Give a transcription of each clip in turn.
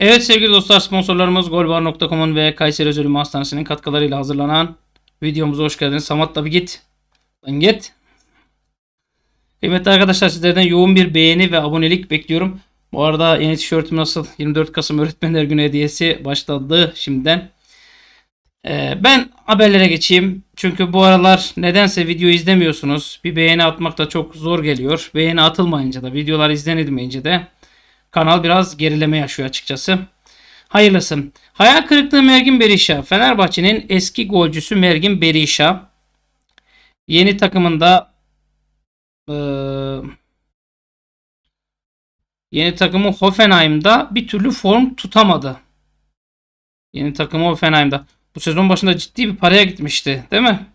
Evet sevgili dostlar sponsorlarımız golbar.com'un ve Kayseri Özel Hastanesi'nin katkılarıyla hazırlanan videomuza hoş geldiniz. Samat tabi git. Lan git. Kıymetli arkadaşlar sizlerden yoğun bir beğeni ve abonelik bekliyorum. Bu arada yeni tişörtüm nasıl? 24 Kasım Öğretmenler Günü hediyesi başladı şimdiden. Ee, ben haberlere geçeyim. Çünkü bu aralar nedense video izlemiyorsunuz. Bir beğeni atmak da çok zor geliyor. Beğeni atılmayınca da videolar izlenilmeyince de kanal biraz gerileme yaşıyor açıkçası. Hayırlısı. Hayal kırıklığı Mergin Berisha. Fenerbahçe'nin eski golcüsü Mergin Berisha. Yeni takımında ee, yeni takımı Hoffenheim'da bir türlü form tutamadı. Yeni takımı Hoffenheim'da. Bu sezon başında ciddi bir paraya gitmişti değil mi?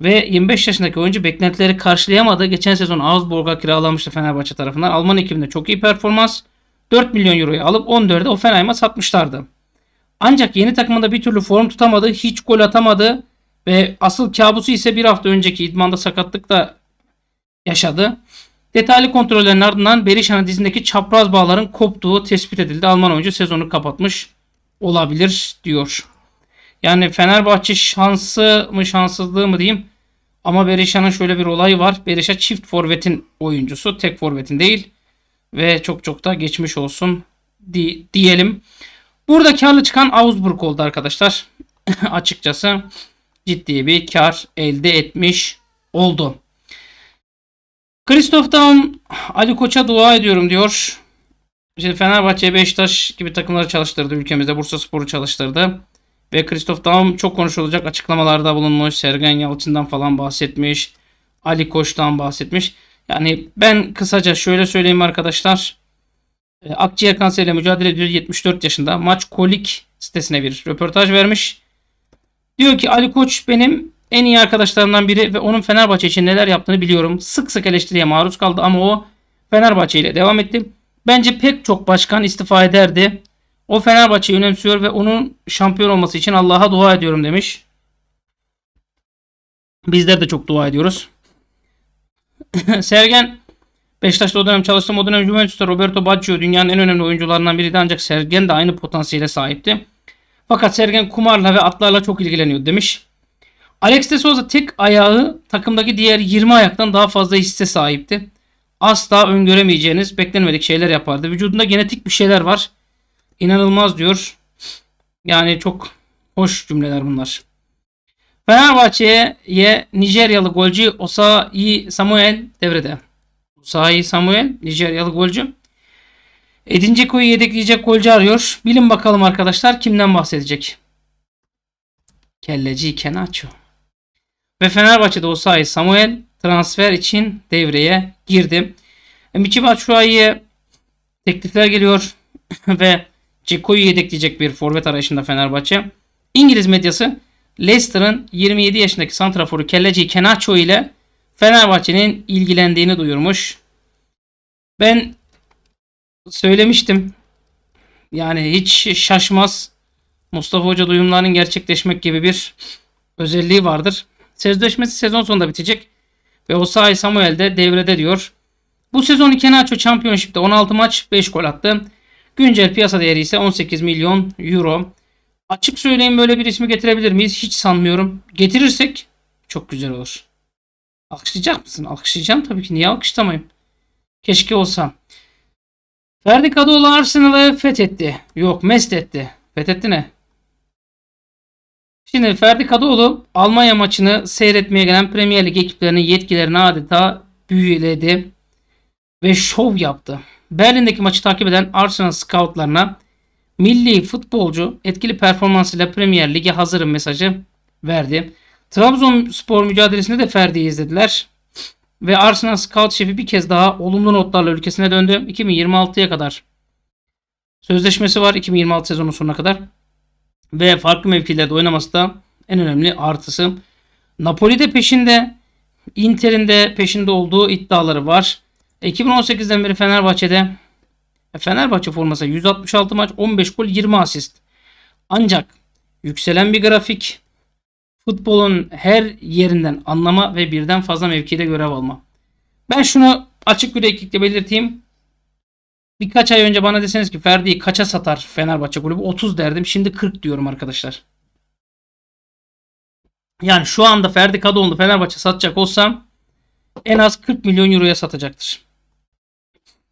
Ve 25 yaşındaki oyuncu beklentileri karşılayamadı. Geçen sezon Augsburg'a kiralamıştı Fenerbahçe tarafından. Alman ekibinde çok iyi performans. 4 milyon euroyu alıp 14'e Offenheim'a satmışlardı. Ancak yeni takımında bir türlü form tutamadı. Hiç gol atamadı. Ve asıl kabusu ise bir hafta önceki idmanda sakatlıkla yaşadı. Detaylı kontrollerin ardından Berisha'nın dizindeki çapraz bağların koptuğu tespit edildi. Alman oyuncu sezonu kapatmış olabilir diyor. Yani Fenerbahçe şansı mı şanssızlığı mı diyeyim. Ama Berisha'nın şöyle bir olayı var. Berisha çift forvetin oyuncusu. Tek forvetin değil. Ve çok çok da geçmiş olsun di diyelim. Burada karlı çıkan Augsburg oldu arkadaşlar. Açıkçası ciddi bir kar elde etmiş oldu. Christoph Daum Ali Koç'a dua ediyorum diyor. Şimdi Fenerbahçe, Beşiktaş gibi takımları çalıştırdı ülkemizde. Bursa Spor'u çalıştırdı. Ve Christoph Daum çok konuşulacak açıklamalarda bulunmuş. Sergen Yalçın'dan falan bahsetmiş. Ali Koç'tan bahsetmiş. Yani ben kısaca şöyle söyleyeyim arkadaşlar. E, akciğer kanseriyle mücadele ediyor 74 yaşında. Maç Kolik sitesine bir röportaj vermiş. Diyor ki Ali Koç benim en iyi arkadaşlarımdan biri ve onun Fenerbahçe için neler yaptığını biliyorum. Sık sık eleştiriye maruz kaldı ama o Fenerbahçe ile devam etti. Bence pek çok başkan istifa ederdi. O Fenerbahçe'yi önemsiyor ve onun şampiyon olması için Allah'a dua ediyorum demiş. Bizler de çok dua ediyoruz. Sergen Beşiktaş'ta o dönem çalıştım. O dönem Juventus'ta Roberto Baggio dünyanın en önemli oyuncularından biriydi ancak Sergen de aynı potansiyele sahipti. Fakat Sergen kumarla ve atlarla çok ilgileniyor demiş. Alex de Souza tek ayağı takımdaki diğer 20 ayaktan daha fazla hisse sahipti. Asla öngöremeyeceğiniz beklenmedik şeyler yapardı. Vücudunda genetik bir şeyler var. İnanılmaz diyor. Yani çok hoş cümleler bunlar. Fenerbahçe'ye Nijeryalı golcü Osayi Samuel devrede. Osayi Samuel Nijeryalı golcü. Edin Dzeko'yu yedekleyecek golcü arıyor. Bilin bakalım arkadaşlar kimden bahsedecek? Kelleci Kenaço. Ve Fenerbahçe'de Osayi Samuel transfer için devreye girdi. Michi Batshuayi'ye teklifler geliyor ve Ceko'yu yedekleyecek bir forvet arayışında Fenerbahçe. İngiliz medyası Leicester'ın 27 yaşındaki santraforu Kelleci Kenacho ile Fenerbahçe'nin ilgilendiğini duyurmuş. Ben söylemiştim. Yani hiç şaşmaz. Mustafa Hoca duyumlarının gerçekleşmek gibi bir özelliği vardır. Sözleşmesi sezon sonunda bitecek. Ve Osayi Samuel de devrede diyor. Bu sezon Kenacho Championship'te 16 maç 5 gol attı. Güncel piyasa değeri ise 18 milyon euro. Açık söyleyeyim böyle bir ismi getirebilir miyiz? Hiç sanmıyorum. Getirirsek çok güzel olur. Alkışlayacak mısın? Alkışlayacağım tabii ki. Niye alkışlamayayım? Keşke olsam. Ferdi Kadıoğlu Arsenal'ı fethetti. Yok mest etti. Fethetti ne? Şimdi Ferdi Kadıoğlu Almanya maçını seyretmeye gelen Premier Lig ekiplerinin yetkilerini adeta büyüledi ve şov yaptı. Berlin'deki maçı takip eden Arsenal scoutlarına milli futbolcu etkili performansıyla Premier Lig'e hazırım mesajı verdi. Trabzonspor mücadelesinde de Ferdi'yi izlediler. Ve Arsenal scout şefi bir kez daha olumlu notlarla ülkesine döndü. 2026'ya kadar sözleşmesi var 2026 sezonu sonuna kadar. Ve farklı mevkilerde oynaması da en önemli artısı. Napoli de peşinde, Inter'in de peşinde olduğu iddiaları var. 2018'den beri Fenerbahçe'de e, Fenerbahçe forması 166 maç 15 gol 20 asist. Ancak yükselen bir grafik futbolun her yerinden anlama ve birden fazla mevkide görev alma. Ben şunu açık yüreklilikle belirteyim. birkaç ay önce bana deseniz ki Ferdi'yi kaça satar Fenerbahçe kulübü 30 derdim. Şimdi 40 diyorum arkadaşlar. Yani şu anda Ferdi Kadıoğlu Fenerbahçe satacak olsam en az 40 milyon euroya satacaktır.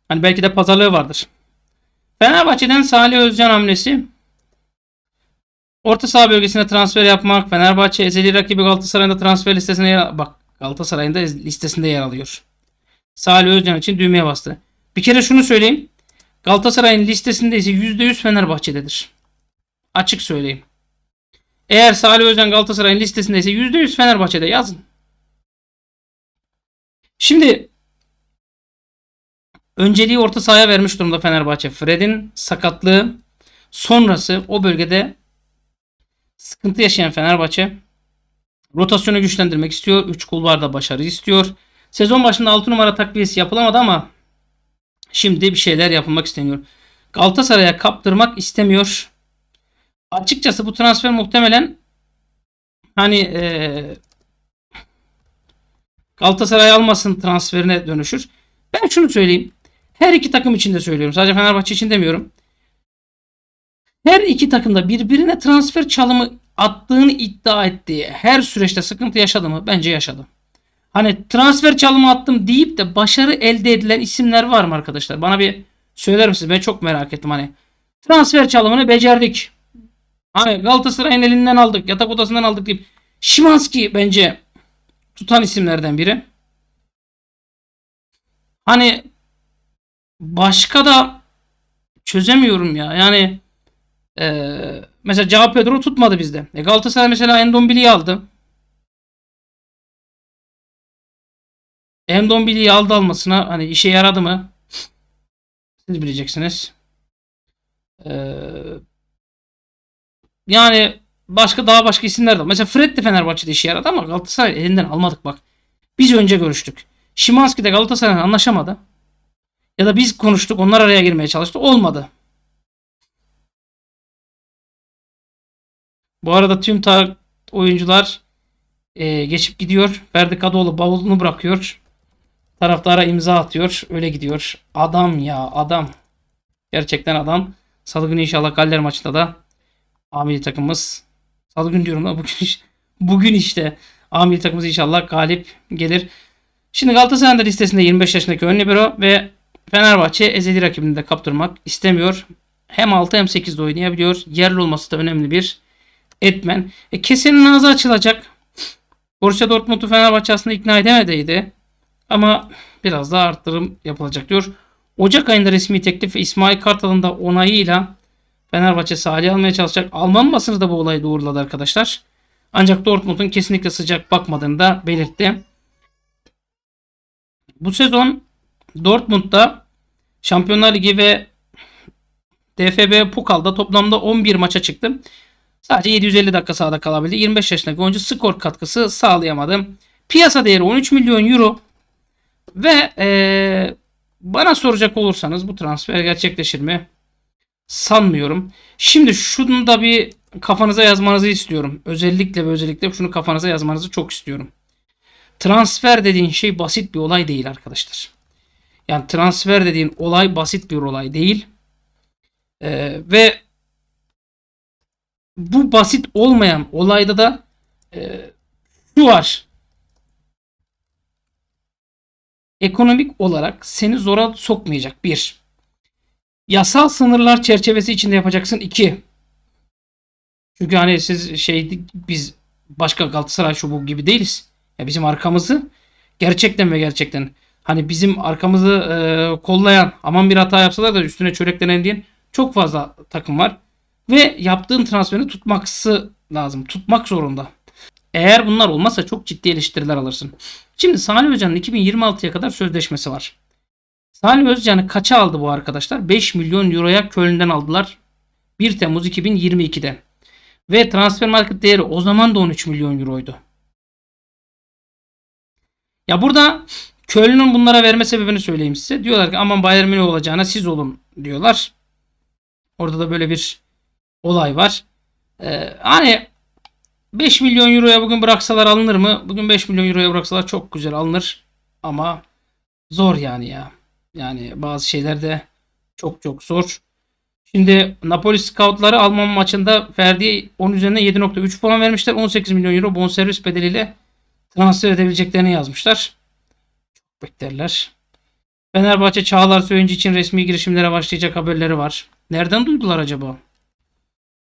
Hani belki de pazarlığı vardır. Fenerbahçe'den Salih Özcan hamlesi. Orta saha bölgesine transfer yapmak. Fenerbahçe ezeli rakibi Galatasaray'ın da transfer listesine yer bak Galatasaray'ın da listesinde yer alıyor. Salih Özcan için düğmeye bastı. Bir kere şunu söyleyeyim. Galatasaray'ın listesinde ise %100 Fenerbahçe'dedir. Açık söyleyeyim. Eğer Salih Özcan Galatasaray'ın listesinde ise %100 Fenerbahçe'de yazın. Şimdi önceliği orta sahaya vermiş durumda Fenerbahçe. Fred'in sakatlığı sonrası o bölgede sıkıntı yaşayan Fenerbahçe rotasyonu güçlendirmek istiyor. 3 kulvarda başarı istiyor. Sezon başında 6 numara takviyesi yapılamadı ama şimdi bir şeyler yapılmak isteniyor. Galatasaray'a kaptırmak istemiyor. Açıkçası bu transfer muhtemelen hani e, Galatasaray almasın transferine dönüşür. Ben şunu söyleyeyim. Her iki takım için de söylüyorum. Sadece Fenerbahçe için demiyorum. Her iki takım da birbirine transfer çalımı attığını iddia ettiği her süreçte sıkıntı yaşadı mı? Bence yaşadı. Hani transfer çalımı attım deyip de başarı elde edilen isimler var mı arkadaşlar? Bana bir söyler misiniz? Ben çok merak ettim hani. Transfer çalımını becerdik. Hani Galatasaray'ın elinden aldık, yatak odasından aldık deyip Şimanski bence tutan isimlerden biri. Hani başka da çözemiyorum ya. Yani ee, mesela Cao Pedro tutmadı bizde. E Galatasaray mesela Endombili'yi aldı. Endombili'yi aldı almasına hani işe yaradı mı? Siz bileceksiniz. Ee, yani başka daha başka isimler de Mesela Fred de Fenerbahçe'de işe yaradı ama Galatasaray elinden almadık bak. Biz önce görüştük. Şimanski de Galatasaray'la anlaşamadı. Ya da biz konuştuk onlar araya girmeye çalıştı. Olmadı. Bu arada tüm tar oyuncular e, geçip gidiyor. Ferdi Kadıoğlu bavulunu bırakıyor. Taraftara imza atıyor. Öyle gidiyor. Adam ya adam. Gerçekten adam. Salı günü inşallah Galler maçında da amili takımımız Salı günü diyorum da bugün, bugün işte amili takımımız inşallah galip gelir. Şimdi Galatasaray'ın listesinde 25 yaşındaki ön libero ve Fenerbahçe ezeli rakibini de kaptırmak istemiyor. Hem 6 hem 8'de oynayabiliyor. Yerli olması da önemli bir etmen. E, kesenin ağzı açılacak. Borussia Dortmund'u Fenerbahçe aslında ikna edemediydi. Ama biraz daha arttırım yapılacak diyor. Ocak ayında resmi teklif İsmail Kartal'ın da onayıyla Fenerbahçe Salih almaya çalışacak. Alman basını da bu olayı doğruladı arkadaşlar. Ancak Dortmund'un kesinlikle sıcak bakmadığını da belirtti. Bu sezon Dortmund'da Şampiyonlar Ligi ve DFB Pokal'da toplamda 11 maça çıktı. Sadece 750 dakika sahada kalabildi. 25 yaşındaki oyuncu skor katkısı sağlayamadı. Piyasa değeri 13 milyon euro. Ve ee, bana soracak olursanız bu transfer gerçekleşir mi? Sanmıyorum. Şimdi şunu da bir kafanıza yazmanızı istiyorum. Özellikle ve özellikle şunu kafanıza yazmanızı çok istiyorum. Transfer dediğin şey basit bir olay değil arkadaşlar. Yani transfer dediğin olay basit bir olay değil. Ee, ve bu basit olmayan olayda da e, şu var. Ekonomik olarak seni zora sokmayacak bir. Yasal sınırlar çerçevesi içinde yapacaksın iki. Çünkü hani siz şey biz başka Galatasaray şu bu gibi değiliz. Ya bizim arkamızı gerçekten ve gerçekten hani bizim arkamızı e, kollayan aman bir hata yapsalar da üstüne çöreklenen diyen çok fazla takım var. Ve yaptığın transferini tutmaksı lazım. Tutmak zorunda. Eğer bunlar olmazsa çok ciddi eleştiriler alırsın. Şimdi Salih Özcan'ın 2026'ya kadar sözleşmesi var. Salih Özcan'ı kaça aldı bu arkadaşlar? 5 milyon euroya Köln'den aldılar. 1 Temmuz 2022'de. Ve transfer market değeri o zaman da 13 milyon euroydu. Ya burada Köln'ün bunlara verme sebebini söyleyeyim size. Diyorlar ki aman Bayern Münih olacağına siz olun diyorlar. Orada da böyle bir olay var. Ee, hani 5 milyon euroya bugün bıraksalar alınır mı? Bugün 5 milyon euroya bıraksalar çok güzel alınır. Ama zor yani ya. Yani bazı şeylerde Çok çok zor. Şimdi Napoli scoutları Alman maçında Ferdi'ye 10 üzerinden 7.3 puan vermişler. 18 milyon euro bonservis bedeliyle transfer edebileceklerini yazmışlar. Beklerler. Fenerbahçe Çağlar Söyüncü için resmi girişimlere başlayacak haberleri var. Nereden duydular acaba?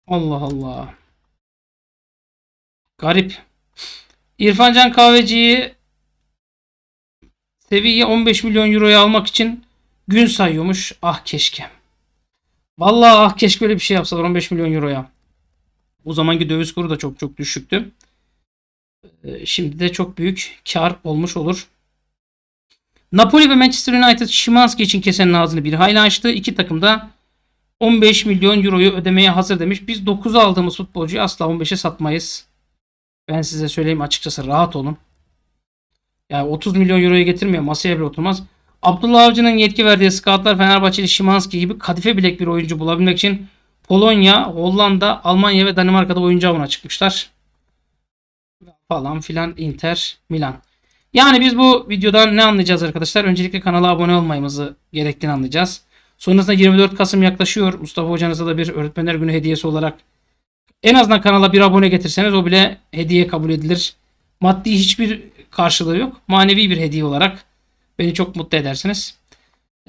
Allah Allah. Garip. İrfan Can Kahveci'yi seviye 15 milyon euroya almak için gün sayıyormuş. Ah keşke. Vallahi ah keşke öyle bir şey yapsalar 15 milyon euroya. O zamanki döviz kuru da çok çok düşüktü. Ee, Şimdi de çok büyük kar olmuş olur. Napoli ve Manchester United Şimanski için kesenin ağzını bir hayli açtı. İki takım da 15 milyon euroyu ödemeye hazır demiş. Biz 9'a aldığımız futbolcuyu asla 15'e satmayız. Ben size söyleyeyim açıkçası rahat olun. Yani 30 milyon euroya getirmiyor. Masaya bile oturmaz. Abdullah Avcı'nın yetki verdiği scoutlar Fenerbahçeli Şimanski gibi kadife bilek bir oyuncu bulabilmek için Polonya, Hollanda, Almanya ve Danimarka'da oyuncu avına çıkmışlar. Falan filan Inter, Milan. Yani biz bu videodan ne anlayacağız arkadaşlar? Öncelikle kanala abone olmamızı gerektiğini anlayacağız. Sonrasında 24 Kasım yaklaşıyor. Mustafa hocanıza da bir öğretmenler günü hediyesi olarak en azından kanala bir abone getirseniz o bile hediye kabul edilir. Maddi hiçbir karşılığı yok. Manevi bir hediye olarak beni çok mutlu edersiniz.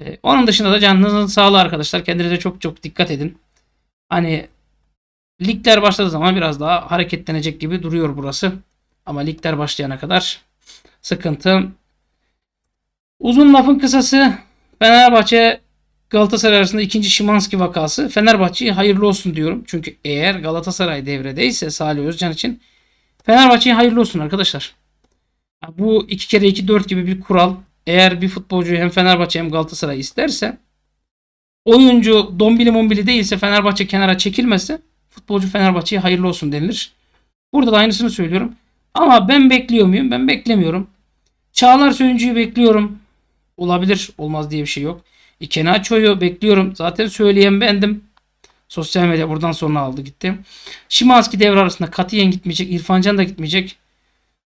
Ee, onun dışında da canınızın sağlığı arkadaşlar. Kendinize çok çok dikkat edin. Hani ligler başladığı zaman biraz daha hareketlenecek gibi duruyor burası. Ama ligler başlayana kadar sıkıntı. Uzun lafın kısası Fenerbahçe Galatasaray arasında ikinci Şimanski vakası. Fenerbahçe'ye hayırlı olsun diyorum. Çünkü eğer Galatasaray devredeyse Salih Özcan için Fenerbahçe'ye hayırlı olsun arkadaşlar. Bu 2 kere 2 4 gibi bir kural. Eğer bir futbolcu hem Fenerbahçe hem Galatasaray isterse oyuncu dombili mombili değilse Fenerbahçe kenara çekilmezse futbolcu Fenerbahçe'ye hayırlı olsun denilir. Burada da aynısını söylüyorum. Ama ben bekliyor muyum? Ben beklemiyorum. Çağlar Söyüncü'yü bekliyorum. Olabilir. Olmaz diye bir şey yok. Ikenacho'yu bekliyorum. Zaten söyleyen bendim. Sosyal medya buradan sonra aldı gitti. Şimanski devre arasında katiyen gitmeyecek. İrfan Can da gitmeyecek.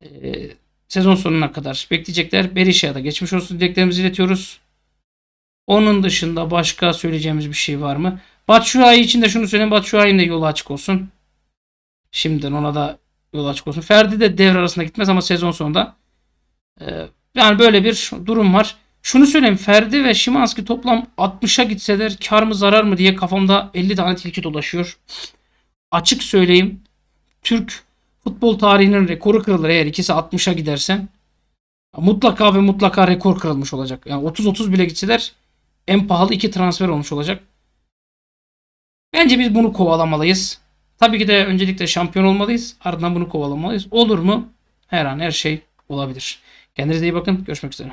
Ee, sezon sonuna kadar bekleyecekler. Berisha'ya da geçmiş olsun dileklerimizi iletiyoruz. Onun dışında başka söyleyeceğimiz bir şey var mı? Batshuayi için de şunu söyleyeyim. Batshuayi'nin de yolu açık olsun. Şimdiden ona da yol açık olsun. Ferdi de devre arasında gitmez ama sezon sonunda. Ee, yani böyle bir durum var. Şunu söyleyeyim Ferdi ve Şimanski toplam 60'a gitseler kar mı zarar mı diye kafamda 50 tane tilki dolaşıyor. Açık söyleyeyim Türk futbol tarihinin rekoru kırılır eğer ikisi 60'a giderse. Mutlaka ve mutlaka rekor kırılmış olacak. Yani 30-30 bile gitseler en pahalı iki transfer olmuş olacak. Bence biz bunu kovalamalıyız. Tabii ki de öncelikle şampiyon olmalıyız. Ardından bunu kovalamalıyız. Olur mu? Her an her şey olabilir. Kendinize iyi bakın. Görüşmek üzere.